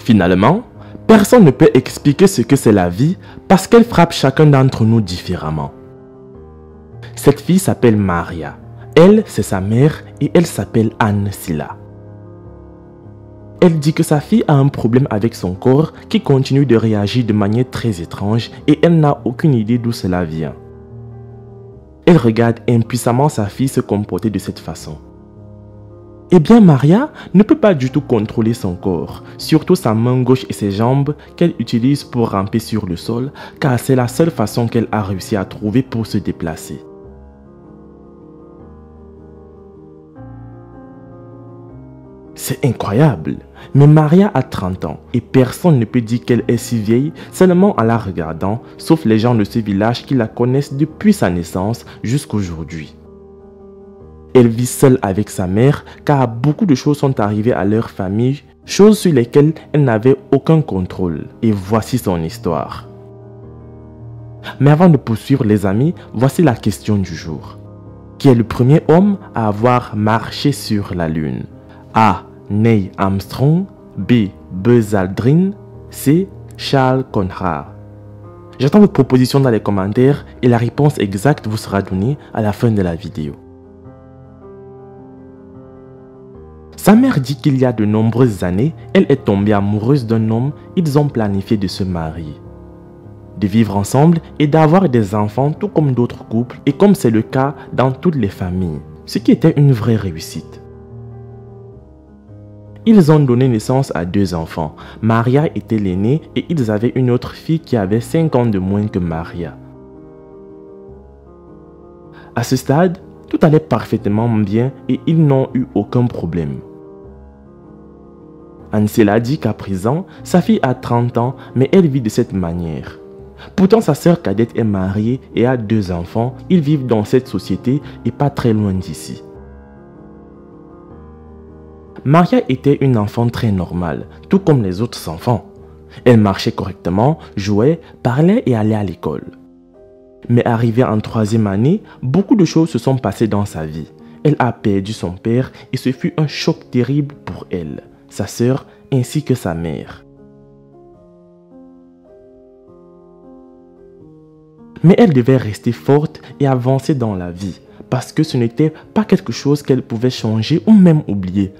Finalement, personne ne peut expliquer ce que c'est la vie parce qu'elle frappe chacun d'entre nous différemment. Cette fille s'appelle Maria. Elle, c'est sa mère et elle s'appelle Anne Silla. Elle dit que sa fille a un problème avec son corps qui continue de réagir de manière très étrange et elle n'a aucune idée d'où cela vient. Elle regarde impuissamment sa fille se comporter de cette façon. Eh bien, Maria ne peut pas du tout contrôler son corps, surtout sa main gauche et ses jambes qu'elle utilise pour ramper sur le sol, car c'est la seule façon qu'elle a réussi à trouver pour se déplacer. C'est incroyable. Mais Maria a 30 ans et personne ne peut dire qu'elle est si vieille seulement en la regardant, sauf les gens de ce village qui la connaissent depuis sa naissance jusqu'aujourd'hui. Elle vit seule avec sa mère car beaucoup de choses sont arrivées à leur famille, choses sur lesquelles elle n'avait aucun contrôle. Et voici son histoire. Mais avant de poursuivre les amis, voici la question du jour. Qui est le premier homme à avoir marché sur la Lune? A. Neil Armstrong, B. Buzz Aldrin, C. Charles Conrad. J'attends vos propositions dans les commentaires et la réponse exacte vous sera donnée à la fin de la vidéo. Sa mère dit qu'il y a de nombreuses années, elle est tombée amoureuse d'un homme, ils ont planifié de se marier, de vivre ensemble et d'avoir des enfants tout comme d'autres couples et comme c'est le cas dans toutes les familles, ce qui était une vraie réussite. Ils ont donné naissance à deux enfants. Maria était l'aînée et ils avaient une autre fille qui avait 5 ans de moins que Maria. À ce stade, tout allait parfaitement bien et ils n'ont eu aucun problème. Ansela dit qu'à présent, sa fille a 30 ans, mais elle vit de cette manière. Pourtant, sa sœur cadette est mariée et a deux enfants. Ils vivent dans cette société et pas très loin d'ici. Maria était une enfant très normale, tout comme les autres enfants. Elle marchait correctement, jouait, parlait et allait à l'école. Mais arrivée en troisième année, beaucoup de choses se sont passées dans sa vie. Elle a perdu son père et ce fut un choc terrible pour elle, sa sœur ainsi que sa mère. Mais elle devait rester forte et avancer dans la vie, parce que ce n'était pas quelque chose qu'elle pouvait changer ou même oublier,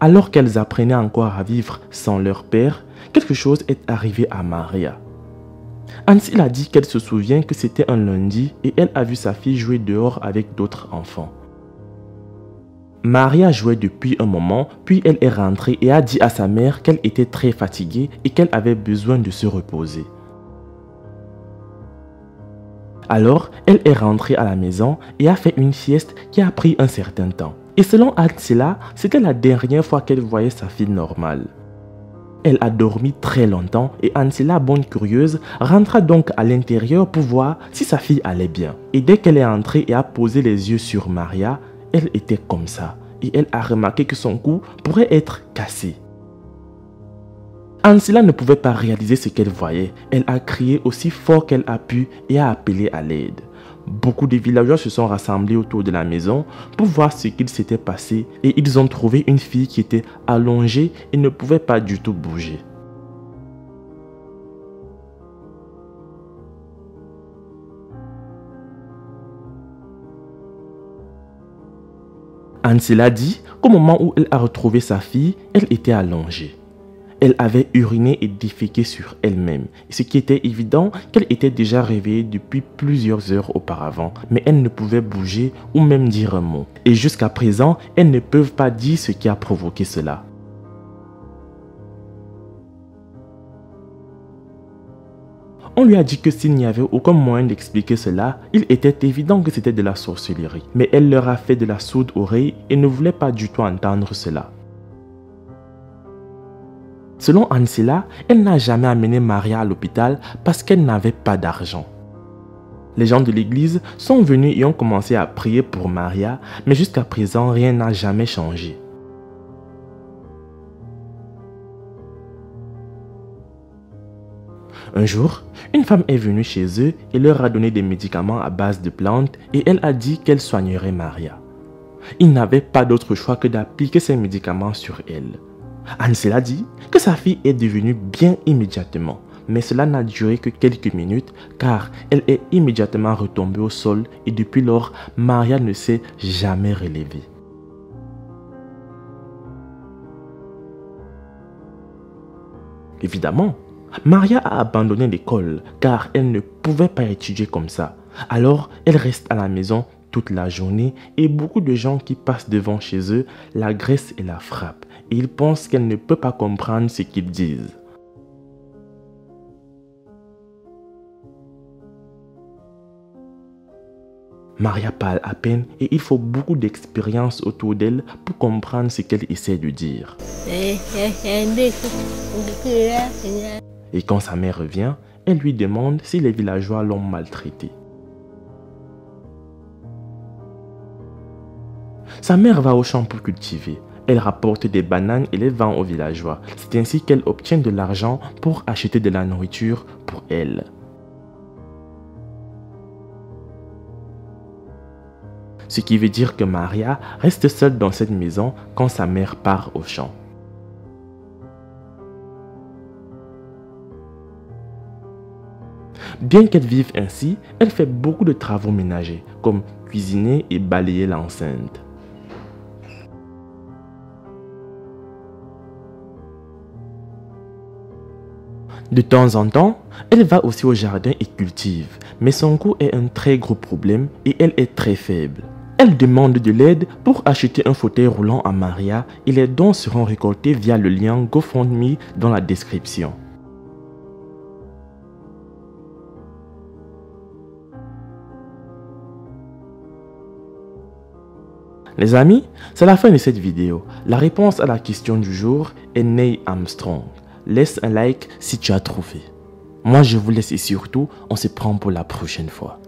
alors qu'elles apprenaient encore à vivre sans leur père, quelque chose est arrivé à Maria. Ansil a dit qu'elle se souvient que c'était un lundi et elle a vu sa fille jouer dehors avec d'autres enfants. Maria jouait depuis un moment, puis elle est rentrée et a dit à sa mère qu'elle était très fatiguée et qu'elle avait besoin de se reposer. Alors, elle est rentrée à la maison et a fait une sieste qui a pris un certain temps. Et selon Atsila, c'était la dernière fois qu'elle voyait sa fille normale. Elle a dormi très longtemps et Ansela, bonne curieuse, rentra donc à l'intérieur pour voir si sa fille allait bien. Et dès qu'elle est entrée et a posé les yeux sur Maria, elle était comme ça. Et elle a remarqué que son cou pourrait être cassé. Ansela ne pouvait pas réaliser ce qu'elle voyait. Elle a crié aussi fort qu'elle a pu et a appelé à l'aide. Beaucoup de villageois se sont rassemblés autour de la maison pour voir ce qu'il s'était passé et ils ont trouvé une fille qui était allongée et ne pouvait pas du tout bouger. Ansela dit qu'au moment où elle a retrouvé sa fille, elle était allongée. Elle avait uriné et déféqué sur elle-même, ce qui était évident qu'elle était déjà réveillée depuis plusieurs heures auparavant, mais elle ne pouvait bouger ou même dire un mot. Et jusqu'à présent, elles ne peuvent pas dire ce qui a provoqué cela. On lui a dit que s'il n'y avait aucun moyen d'expliquer cela, il était évident que c'était de la sorcellerie. Mais elle leur a fait de la sourde oreille et ne voulait pas du tout entendre cela. Selon Ansela, elle n'a jamais amené Maria à l'hôpital parce qu'elle n'avait pas d'argent. Les gens de l'église sont venus et ont commencé à prier pour Maria, mais jusqu'à présent, rien n'a jamais changé. Un jour, une femme est venue chez eux et leur a donné des médicaments à base de plantes et elle a dit qu'elle soignerait Maria. Il n'avait pas d'autre choix que d'appliquer ces médicaments sur elle. Ansel a dit que sa fille est devenue bien immédiatement, mais cela n'a duré que quelques minutes car elle est immédiatement retombée au sol et depuis lors, Maria ne s'est jamais relevée. Évidemment, Maria a abandonné l'école car elle ne pouvait pas étudier comme ça. Alors, elle reste à la maison toute la journée et beaucoup de gens qui passent devant chez eux l'agressent et la frappent. Et ils pensent qu'elle ne peut pas comprendre ce qu'ils disent. Maria parle à peine et il faut beaucoup d'expérience autour d'elle pour comprendre ce qu'elle essaie de dire. Et quand sa mère revient, elle lui demande si les villageois l'ont maltraitée. Sa mère va au champ pour cultiver. Elle rapporte des bananes et les vend aux villageois. C'est ainsi qu'elle obtient de l'argent pour acheter de la nourriture pour elle. Ce qui veut dire que Maria reste seule dans cette maison quand sa mère part au champ. Bien qu'elle vive ainsi, elle fait beaucoup de travaux ménagers, comme cuisiner et balayer l'enceinte. De temps en temps, elle va aussi au jardin et cultive, mais son cou est un très gros problème et elle est très faible. Elle demande de l'aide pour acheter un fauteuil roulant à Maria et les dons seront récoltés via le lien GoFundMe dans la description. Les amis, c'est la fin de cette vidéo. La réponse à la question du jour est Neil Armstrong. Laisse un like si tu as trouvé. Moi je vous laisse et surtout, on se prend pour la prochaine fois.